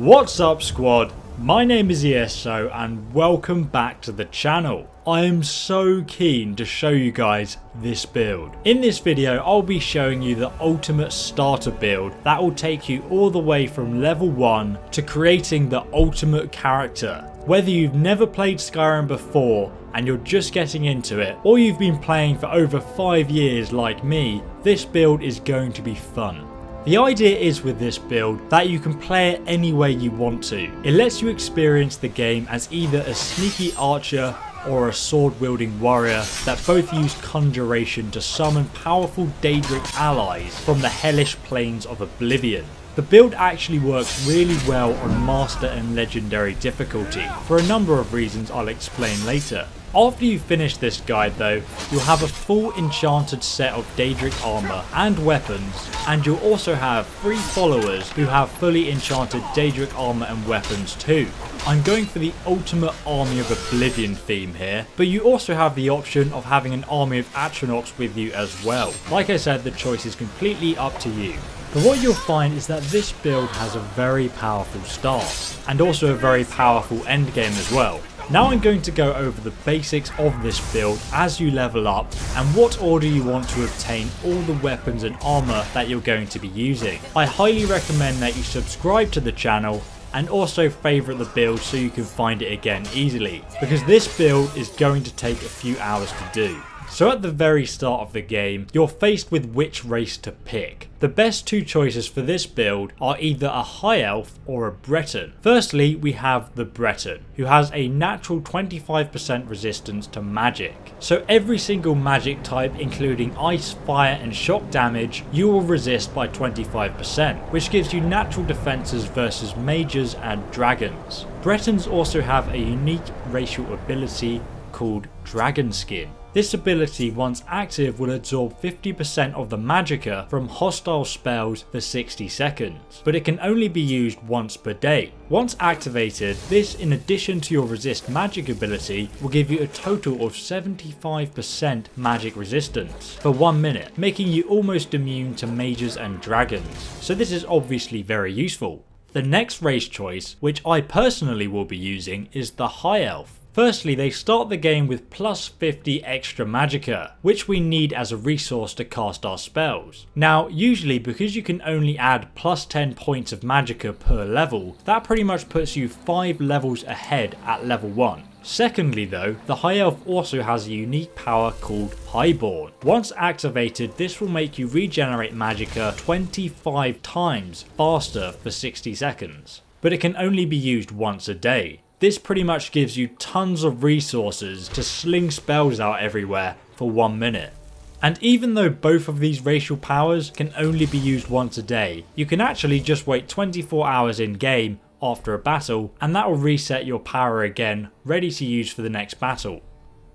What's up squad? My name is ESO and welcome back to the channel. I am so keen to show you guys this build. In this video I'll be showing you the ultimate starter build that will take you all the way from level 1 to creating the ultimate character. Whether you've never played Skyrim before and you're just getting into it, or you've been playing for over 5 years like me, this build is going to be fun. The idea is with this build that you can play it any way you want to. It lets you experience the game as either a sneaky archer or a sword wielding warrior that both use conjuration to summon powerful Daedric allies from the hellish planes of Oblivion. The build actually works really well on Master and Legendary difficulty, for a number of reasons I'll explain later. After you finish this guide though, you'll have a full enchanted set of Daedric armor and weapons, and you'll also have three followers who have fully enchanted Daedric armor and weapons too. I'm going for the ultimate army of Oblivion theme here, but you also have the option of having an army of Atronachs with you as well. Like I said, the choice is completely up to you. But what you'll find is that this build has a very powerful start, and also a very powerful endgame as well. Now I'm going to go over the basics of this build as you level up and what order you want to obtain all the weapons and armor that you're going to be using. I highly recommend that you subscribe to the channel and also favourite the build so you can find it again easily because this build is going to take a few hours to do. So at the very start of the game, you're faced with which race to pick. The best two choices for this build are either a High Elf or a Breton. Firstly, we have the Breton, who has a natural 25% resistance to magic. So every single magic type, including ice, fire and shock damage, you will resist by 25%, which gives you natural defenses versus mages and dragons. Bretons also have a unique racial ability called Dragon Skin, this ability, once active, will absorb 50% of the magicka from hostile spells for 60 seconds, but it can only be used once per day. Once activated, this in addition to your resist magic ability will give you a total of 75% magic resistance for 1 minute, making you almost immune to mages and dragons, so this is obviously very useful. The next race choice, which I personally will be using, is the High Elf. Firstly, they start the game with plus 50 extra magicka, which we need as a resource to cast our spells. Now, usually because you can only add plus 10 points of magicka per level, that pretty much puts you 5 levels ahead at level 1. Secondly though, the High Elf also has a unique power called Highborn. Once activated, this will make you regenerate magicka 25 times faster for 60 seconds. But it can only be used once a day. This pretty much gives you tons of resources to sling spells out everywhere for one minute. And even though both of these racial powers can only be used once a day, you can actually just wait 24 hours in game after a battle and that will reset your power again ready to use for the next battle.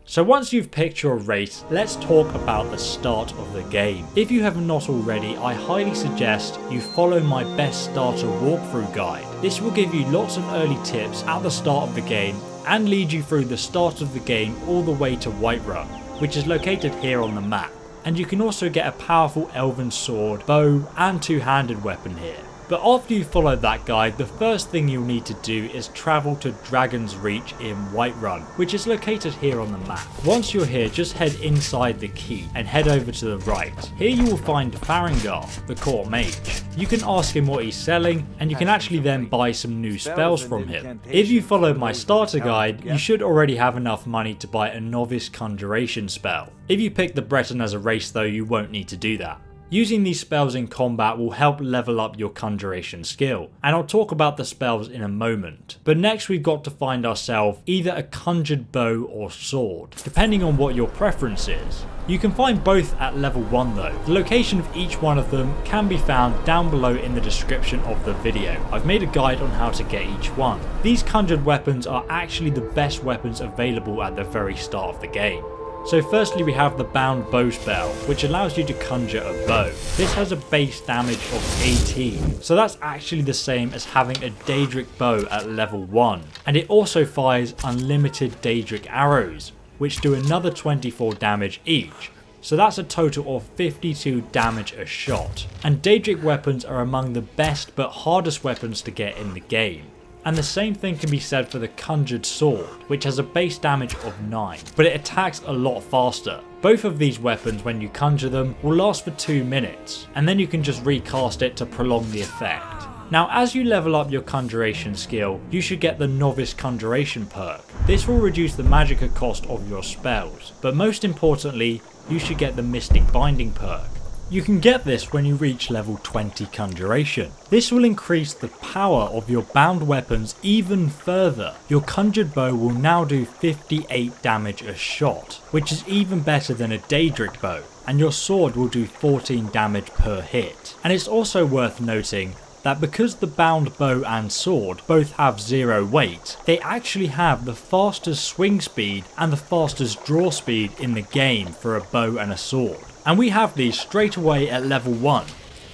So once you've picked your race, let's talk about the start of the game. If you have not already, I highly suggest you follow my best starter walkthrough guide. This will give you lots of early tips at the start of the game and lead you through the start of the game all the way to Whiterun, which is located here on the map. And you can also get a powerful elven sword, bow and two-handed weapon here. But after you follow that guide, the first thing you'll need to do is travel to Dragon's Reach in Whiterun, which is located here on the map. Once you're here, just head inside the keep and head over to the right. Here you will find Farengar, the court mage. You can ask him what he's selling, and you can actually then buy some new spells from him. If you follow my starter guide, you should already have enough money to buy a novice conjuration spell. If you pick the Breton as a race though, you won't need to do that. Using these spells in combat will help level up your conjuration skill, and I'll talk about the spells in a moment. But next we've got to find ourselves either a conjured bow or sword, depending on what your preference is. You can find both at level 1 though. The location of each one of them can be found down below in the description of the video. I've made a guide on how to get each one. These conjured weapons are actually the best weapons available at the very start of the game. So firstly we have the Bound Bow spell, which allows you to conjure a bow. This has a base damage of 18, so that's actually the same as having a Daedric bow at level 1. And it also fires unlimited Daedric arrows, which do another 24 damage each. so that's a total of 52 damage a shot. And Daedric weapons are among the best but hardest weapons to get in the game. And the same thing can be said for the Conjured Sword, which has a base damage of 9, but it attacks a lot faster. Both of these weapons, when you conjure them, will last for 2 minutes, and then you can just recast it to prolong the effect. Now as you level up your conjuration skill, you should get the Novice Conjuration perk. This will reduce the magicka cost of your spells, but most importantly, you should get the Mystic Binding perk. You can get this when you reach level 20 Conjuration. This will increase the power of your bound weapons even further. Your conjured bow will now do 58 damage a shot, which is even better than a Daedric bow, and your sword will do 14 damage per hit. And it's also worth noting that because the bound bow and sword both have zero weight, they actually have the fastest swing speed and the fastest draw speed in the game for a bow and a sword. And we have these straight away at level 1.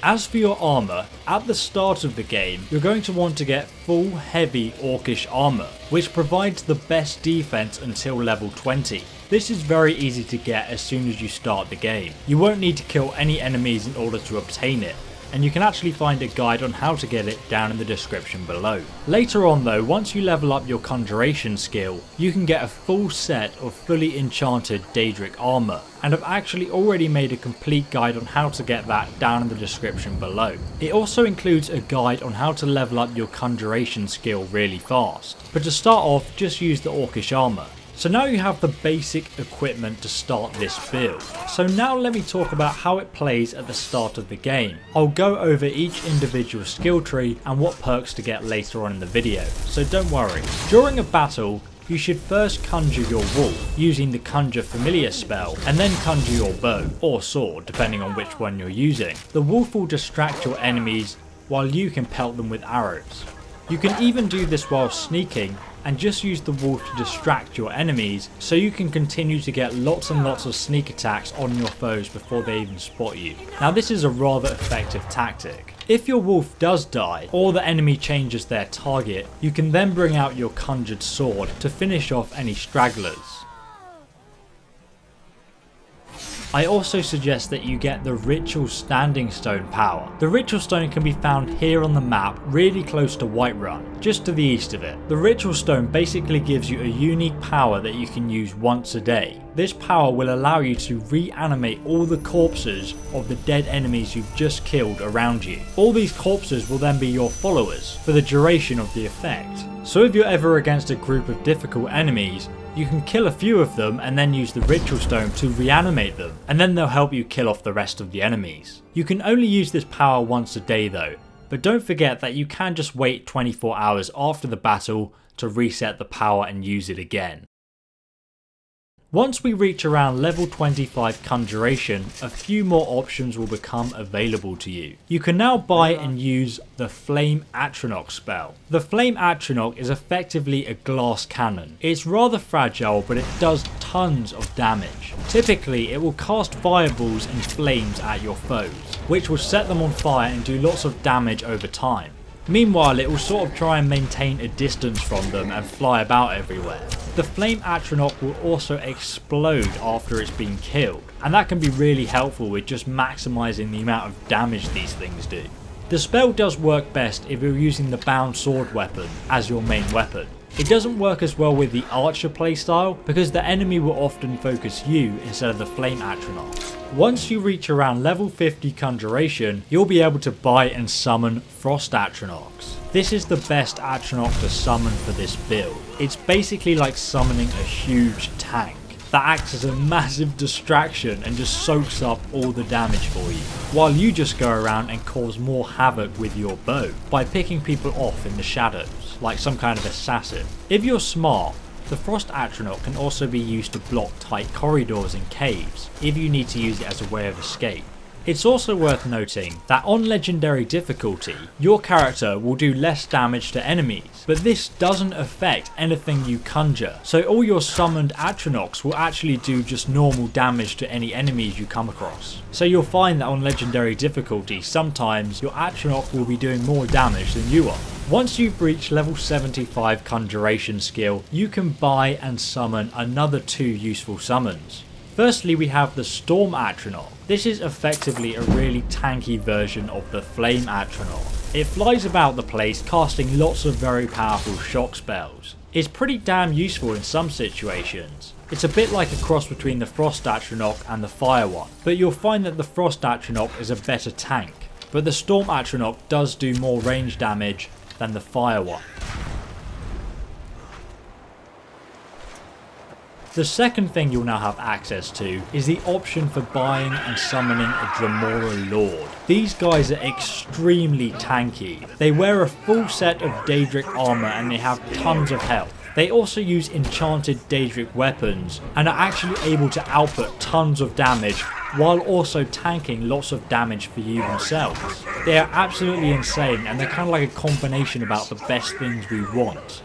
As for your armour, at the start of the game, you're going to want to get full heavy orcish armour, which provides the best defense until level 20. This is very easy to get as soon as you start the game. You won't need to kill any enemies in order to obtain it, and you can actually find a guide on how to get it down in the description below. Later on though, once you level up your conjuration skill, you can get a full set of fully enchanted Daedric armour, and I've actually already made a complete guide on how to get that down in the description below. It also includes a guide on how to level up your conjuration skill really fast, but to start off just use the Orcish armour. So now you have the basic equipment to start this build. So now let me talk about how it plays at the start of the game. I'll go over each individual skill tree and what perks to get later on in the video, so don't worry. During a battle, you should first conjure your wolf using the conjure familiar spell and then conjure your bow or sword depending on which one you're using. The wolf will distract your enemies while you can pelt them with arrows. You can even do this while sneaking and just use the wolf to distract your enemies so you can continue to get lots and lots of sneak attacks on your foes before they even spot you. Now this is a rather effective tactic. If your wolf does die, or the enemy changes their target, you can then bring out your conjured sword to finish off any stragglers. I also suggest that you get the Ritual Standing Stone power. The Ritual Stone can be found here on the map, really close to Whiterun, just to the east of it. The Ritual Stone basically gives you a unique power that you can use once a day. This power will allow you to reanimate all the corpses of the dead enemies you've just killed around you. All these corpses will then be your followers for the duration of the effect. So if you're ever against a group of difficult enemies, you can kill a few of them and then use the ritual stone to reanimate them, and then they'll help you kill off the rest of the enemies. You can only use this power once a day though, but don't forget that you can just wait 24 hours after the battle to reset the power and use it again. Once we reach around level 25 Conjuration, a few more options will become available to you. You can now buy and use the Flame Atronach spell. The Flame Atronach is effectively a glass cannon. It's rather fragile but it does tons of damage. Typically it will cast fireballs and flames at your foes, which will set them on fire and do lots of damage over time. Meanwhile, it will sort of try and maintain a distance from them and fly about everywhere. The Flame Atronach will also explode after it's been killed, and that can be really helpful with just maximising the amount of damage these things do. The spell does work best if you're using the bound sword weapon as your main weapon. It doesn't work as well with the archer playstyle because the enemy will often focus you instead of the flame atronach. Once you reach around level 50 conjuration, you'll be able to buy and summon frost atronachs. This is the best atronach to summon for this build. It's basically like summoning a huge tank that acts as a massive distraction and just soaks up all the damage for you, while you just go around and cause more havoc with your bow by picking people off in the shadows, like some kind of assassin. If you're smart, the Frost Atronach can also be used to block tight corridors and caves, if you need to use it as a way of escape. It's also worth noting that on legendary difficulty, your character will do less damage to enemies, but this doesn't affect anything you conjure, so all your summoned Atronachs will actually do just normal damage to any enemies you come across. So you'll find that on legendary difficulty, sometimes your Atronach will be doing more damage than you are. Once you've reached level 75 conjuration skill, you can buy and summon another two useful summons. Firstly, we have the Storm Atronach. This is effectively a really tanky version of the Flame Atronach. It flies about the place casting lots of very powerful shock spells. It's pretty damn useful in some situations. It's a bit like a cross between the Frost Atronach and the Fire one, but you'll find that the Frost Atronach is a better tank, but the Storm Atronach does do more range damage than the Fire one. The second thing you'll now have access to is the option for buying and summoning a Dremora Lord. These guys are extremely tanky. They wear a full set of Daedric armor and they have tons of health. They also use enchanted Daedric weapons and are actually able to output tons of damage while also tanking lots of damage for you themselves. They are absolutely insane and they're kind of like a combination about the best things we want.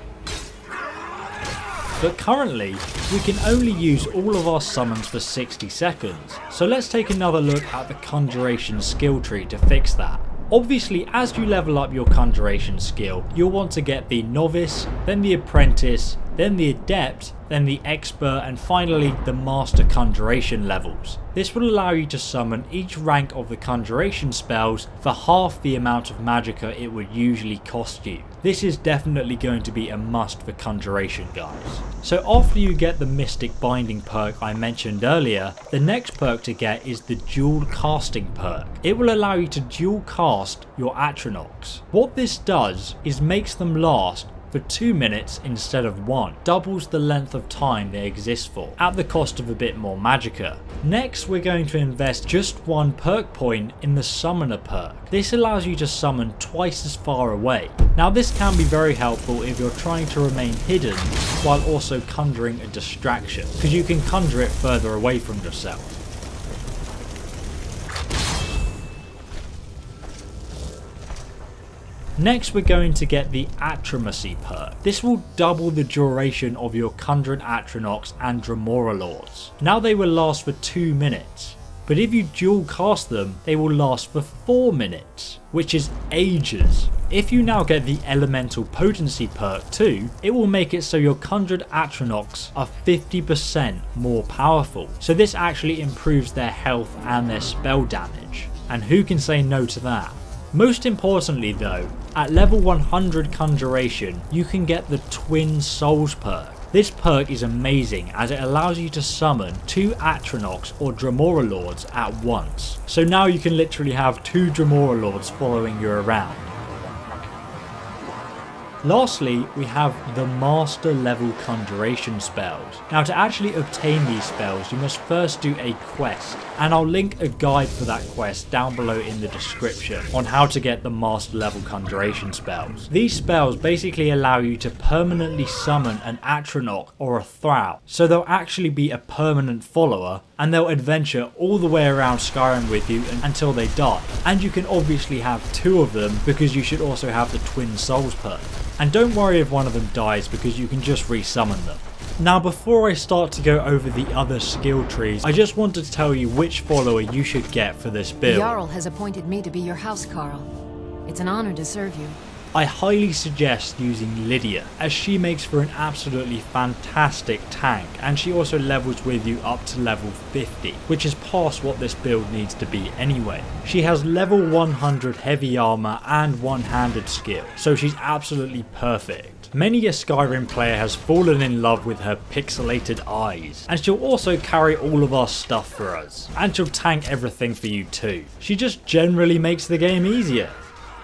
But currently, we can only use all of our summons for 60 seconds, so let's take another look at the Conjuration skill tree to fix that. Obviously, as you level up your Conjuration skill, you'll want to get the Novice, then the Apprentice, then the Adept, then the Expert, and finally the Master Conjuration levels. This will allow you to summon each rank of the Conjuration spells for half the amount of Magicka it would usually cost you. This is definitely going to be a must for Conjuration guys. So after you get the Mystic Binding perk I mentioned earlier, the next perk to get is the Dual Casting perk. It will allow you to dual cast your Atronachs. What this does is makes them last for 2 minutes instead of 1, doubles the length of time they exist for, at the cost of a bit more magicka. Next we're going to invest just one perk point in the summoner perk. This allows you to summon twice as far away. Now this can be very helpful if you're trying to remain hidden while also conjuring a distraction, because you can conjure it further away from yourself. Next we're going to get the Atromancy perk. This will double the duration of your Conjured Atronachs and Dremora Lords. Now they will last for 2 minutes, but if you dual cast them, they will last for 4 minutes, which is ages. If you now get the Elemental Potency perk too, it will make it so your Conjured Atronachs are 50% more powerful. So this actually improves their health and their spell damage. And who can say no to that? Most importantly though, at level 100 Conjuration, you can get the Twin Souls perk. This perk is amazing as it allows you to summon two Atronachs or Dremora Lords at once. So now you can literally have two Dremora Lords following you around. Lastly, we have the master level conjuration spells. Now to actually obtain these spells, you must first do a quest, and I'll link a guide for that quest down below in the description on how to get the master level conjuration spells. These spells basically allow you to permanently summon an Atronach or a Thrall, so they'll actually be a permanent follower and they'll adventure all the way around Skyrim with you until they die. And you can obviously have two of them because you should also have the Twin Souls perk. And don't worry if one of them dies because you can just resummon them. Now before I start to go over the other skill trees, I just wanted to tell you which follower you should get for this build. Jarl has appointed me to be your housecarl. It's an honor to serve you. I highly suggest using Lydia as she makes for an absolutely fantastic tank and she also levels with you up to level 50 which is past what this build needs to be anyway. She has level 100 heavy armor and one-handed skill so she's absolutely perfect. Many a Skyrim player has fallen in love with her pixelated eyes, and she'll also carry all of our stuff for us, and she'll tank everything for you too. She just generally makes the game easier.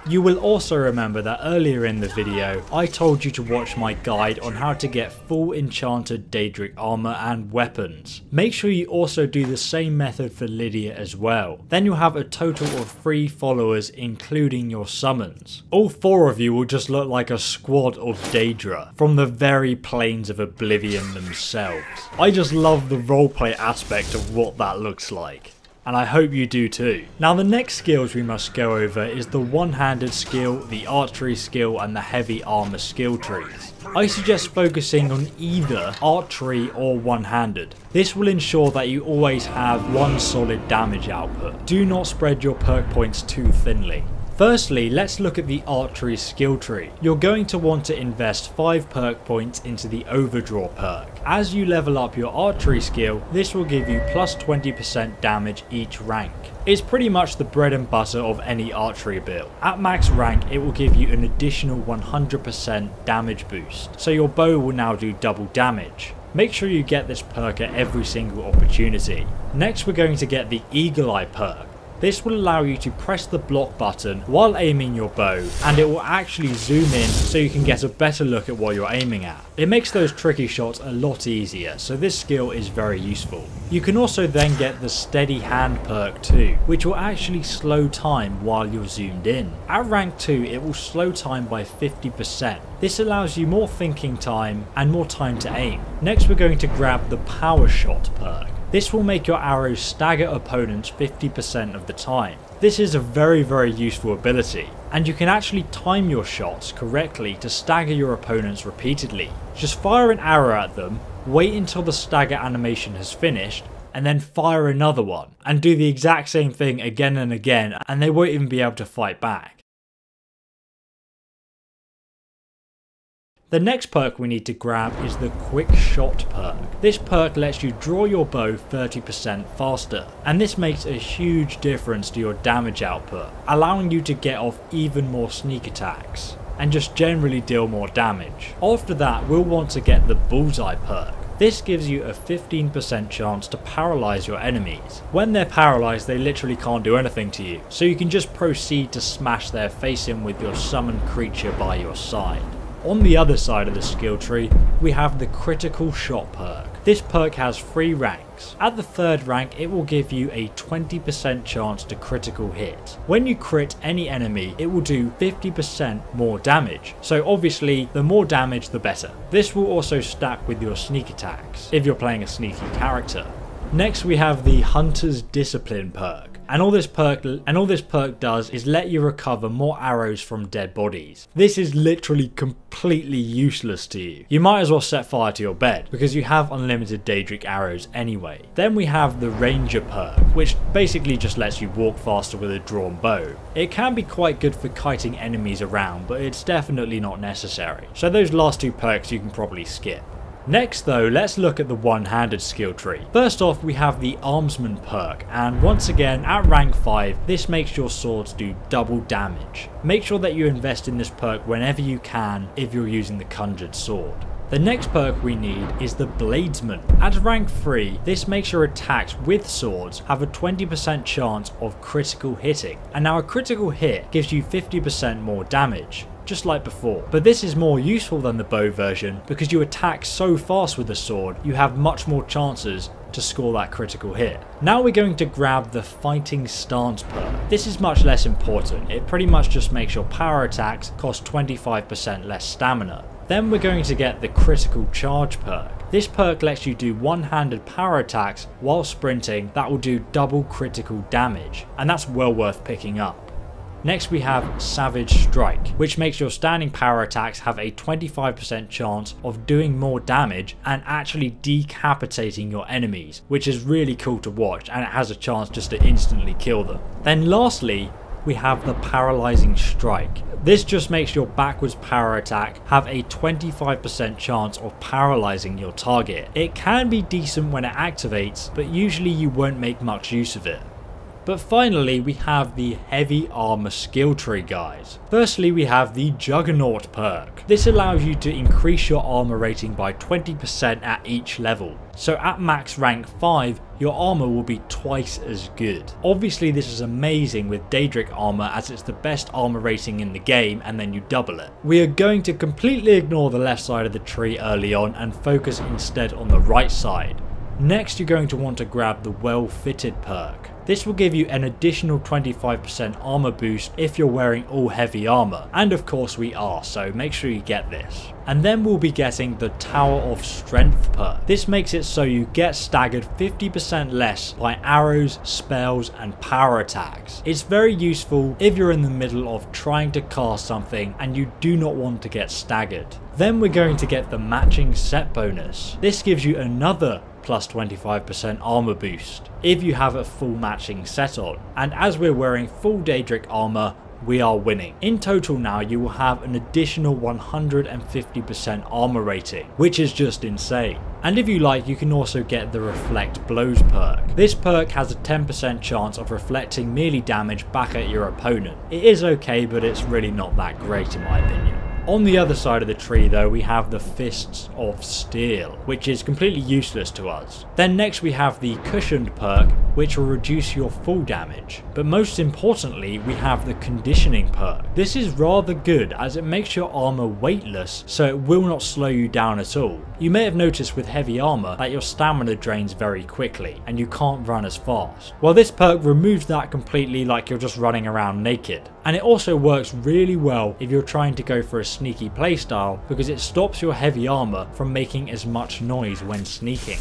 You will also remember that earlier in the video, I told you to watch my guide on how to get full enchanted Daedric armor and weapons. Make sure you also do the same method for Lydia as well. Then you'll have a total of 3 followers including your summons. All 4 of you will just look like a squad of Daedra from the very planes of Oblivion themselves. I just love the roleplay aspect of what that looks like and I hope you do too. Now the next skills we must go over is the one-handed skill, the archery skill and the heavy armor skill trees. I suggest focusing on either archery or one-handed. This will ensure that you always have one solid damage output. Do not spread your perk points too thinly. Firstly, let's look at the archery skill tree. You're going to want to invest 5 perk points into the overdraw perk. As you level up your archery skill, this will give you plus 20% damage each rank. It's pretty much the bread and butter of any archery build. At max rank, it will give you an additional 100% damage boost, so your bow will now do double damage. Make sure you get this perk at every single opportunity. Next we're going to get the Eagle Eye perk. This will allow you to press the block button while aiming your bow and it will actually zoom in so you can get a better look at what you're aiming at. It makes those tricky shots a lot easier so this skill is very useful. You can also then get the steady hand perk too which will actually slow time while you're zoomed in. At rank 2 it will slow time by 50%. This allows you more thinking time and more time to aim. Next we're going to grab the power shot perk. This will make your arrows stagger opponents 50% of the time. This is a very very useful ability and you can actually time your shots correctly to stagger your opponents repeatedly. Just fire an arrow at them, wait until the stagger animation has finished and then fire another one and do the exact same thing again and again and they won't even be able to fight back. The next perk we need to grab is the Quick Shot perk. This perk lets you draw your bow 30% faster, and this makes a huge difference to your damage output, allowing you to get off even more sneak attacks, and just generally deal more damage. After that, we'll want to get the Bullseye perk. This gives you a 15% chance to paralyze your enemies. When they're paralyzed, they literally can't do anything to you, so you can just proceed to smash their face in with your summoned creature by your side. On the other side of the skill tree, we have the critical shot perk. This perk has three ranks. At the third rank, it will give you a 20% chance to critical hit. When you crit any enemy, it will do 50% more damage. So obviously, the more damage, the better. This will also stack with your sneak attacks, if you're playing a sneaky character. Next we have the Hunter's Discipline perk. And all this perk and all this perk does is let you recover more arrows from dead bodies. This is literally completely useless to you. You might as well set fire to your bed because you have unlimited Daedric arrows anyway. Then we have the Ranger perk, which basically just lets you walk faster with a drawn bow. It can be quite good for kiting enemies around, but it's definitely not necessary. So those last two perks you can probably skip. Next though, let's look at the one-handed skill tree. First off, we have the Armsman perk, and once again, at rank 5, this makes your swords do double damage. Make sure that you invest in this perk whenever you can if you're using the Conjured Sword. The next perk we need is the Bladesman. At rank 3, this makes your attacks with swords have a 20% chance of critical hitting. And now a critical hit gives you 50% more damage just like before. But this is more useful than the bow version because you attack so fast with the sword, you have much more chances to score that critical hit. Now we're going to grab the fighting stance perk. This is much less important, it pretty much just makes your power attacks cost 25% less stamina. Then we're going to get the critical charge perk. This perk lets you do one-handed power attacks while sprinting that will do double critical damage, and that's well worth picking up. Next we have Savage Strike, which makes your standing power attacks have a 25% chance of doing more damage and actually decapitating your enemies, which is really cool to watch and it has a chance just to instantly kill them. Then lastly, we have the Paralyzing Strike. This just makes your backwards power attack have a 25% chance of paralyzing your target. It can be decent when it activates, but usually you won't make much use of it. But finally we have the heavy armor skill tree guys. Firstly we have the Juggernaut perk. This allows you to increase your armor rating by 20% at each level. So at max rank 5 your armor will be twice as good. Obviously this is amazing with Daedric armor as it's the best armor rating in the game and then you double it. We are going to completely ignore the left side of the tree early on and focus instead on the right side. Next you're going to want to grab the well fitted perk. This will give you an additional 25% armor boost if you're wearing all heavy armor, and of course we are, so make sure you get this. And then we'll be getting the Tower of Strength perk. This makes it so you get staggered 50% less by arrows, spells and power attacks. It's very useful if you're in the middle of trying to cast something and you do not want to get staggered. Then we're going to get the matching set bonus. This gives you another plus 25% armor boost if you have a full matching set on. And as we're wearing full Daedric armor, we are winning. In total now, you will have an additional 150% armor rating, which is just insane. And if you like, you can also get the Reflect Blows perk. This perk has a 10% chance of reflecting melee damage back at your opponent. It is okay, but it's really not that great in my opinion. On the other side of the tree though we have the Fists of Steel, which is completely useless to us. Then next we have the Cushioned perk, which will reduce your full damage. But most importantly we have the Conditioning perk. This is rather good as it makes your armor weightless so it will not slow you down at all. You may have noticed with heavy armor that your stamina drains very quickly and you can't run as fast. Well this perk removes that completely like you're just running around naked. And it also works really well if you're trying to go for a sneaky playstyle because it stops your heavy armor from making as much noise when sneaking.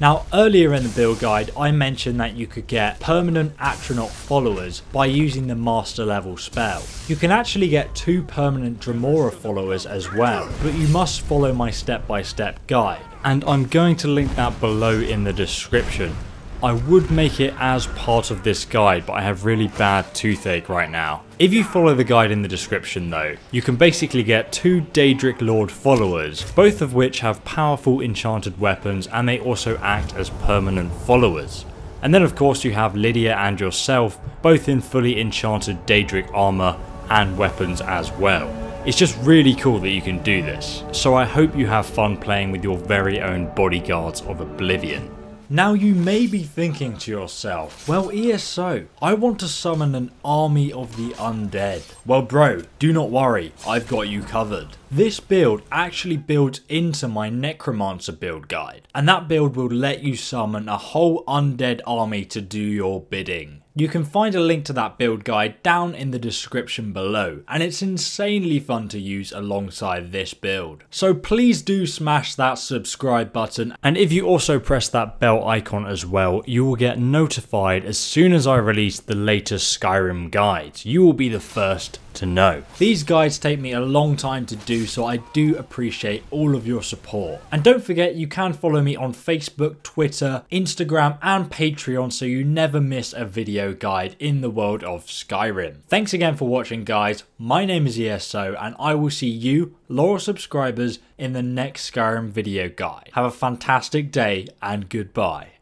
Now earlier in the build guide I mentioned that you could get permanent Atronach followers by using the master level spell. You can actually get two permanent Dremora followers as well, but you must follow my step by step guide. And I'm going to link that below in the description. I would make it as part of this guide, but I have really bad toothache right now. If you follow the guide in the description though, you can basically get two Daedric Lord followers, both of which have powerful enchanted weapons and they also act as permanent followers. And then of course you have Lydia and yourself, both in fully enchanted Daedric armor and weapons as well. It's just really cool that you can do this, so I hope you have fun playing with your very own bodyguards of Oblivion. Now you may be thinking to yourself, well ESO, I want to summon an army of the undead. Well bro, do not worry, I've got you covered. This build actually builds into my Necromancer build guide, and that build will let you summon a whole undead army to do your bidding. You can find a link to that build guide down in the description below, and it's insanely fun to use alongside this build. So please do smash that subscribe button, and if you also press that bell icon as well, you will get notified as soon as I release the latest Skyrim guides. You will be the first to know. These guides take me a long time to do so I do appreciate all of your support. And don't forget you can follow me on Facebook, Twitter, Instagram and Patreon so you never miss a guide in the world of Skyrim. Thanks again for watching guys, my name is ESO and I will see you, loyal subscribers, in the next Skyrim video guide. Have a fantastic day and goodbye.